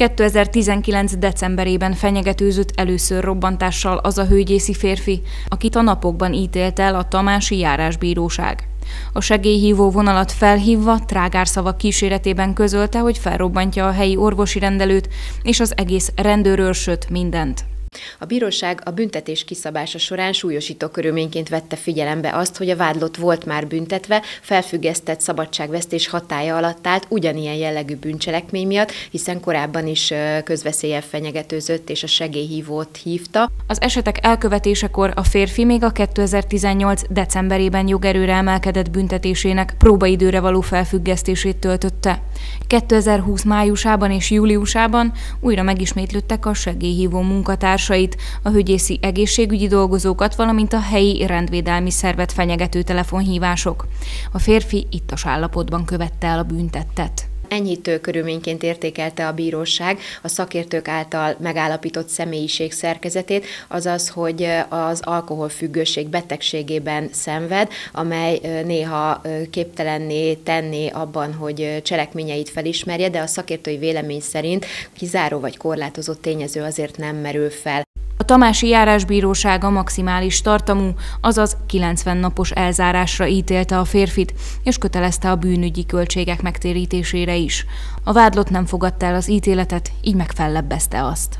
2019. decemberében fenyegetőzött először robbantással az a hőgyészi férfi, akit a napokban ítélt el a Tamási járásbíróság. A segélyhívó vonalat felhívva trágárszavak kíséretében közölte, hogy felrobbantja a helyi orvosi rendelőt és az egész rendőrőrsöt mindent. A bíróság a büntetés kiszabása során súlyosító körülményként vette figyelembe azt, hogy a vádlott volt már büntetve, felfüggesztett szabadságvesztés hatája alatt állt ugyanilyen jellegű bűncselekmény miatt, hiszen korábban is közveszélyen fenyegetőzött és a segélyhívót hívta. Az esetek elkövetésekor a férfi még a 2018. decemberében jogerőre emelkedett büntetésének próbaidőre való felfüggesztését töltötte. 2020 májusában és júliusában újra megismétlődtek a segélyhívó munkatársait, a hügyészi egészségügyi dolgozókat, valamint a helyi rendvédelmi szervet fenyegető telefonhívások. A férfi ittas állapotban követte el a büntettet enyhítő körülményként értékelte a bíróság a szakértők által megállapított személyiség szerkezetét, azaz, hogy az alkoholfüggőség betegségében szenved, amely néha képtelenné tenné abban, hogy cselekményeit felismerje, de a szakértői vélemény szerint kizáró vagy korlátozott tényező azért nem merül fel. A Tamási Járásbíróság a maximális tartamú, azaz 90 napos elzárásra ítélte a férfit, és kötelezte a bűnügyi költségek megtérítésére is. A vádlott nem fogadta el az ítéletet, így megfellebbezte azt.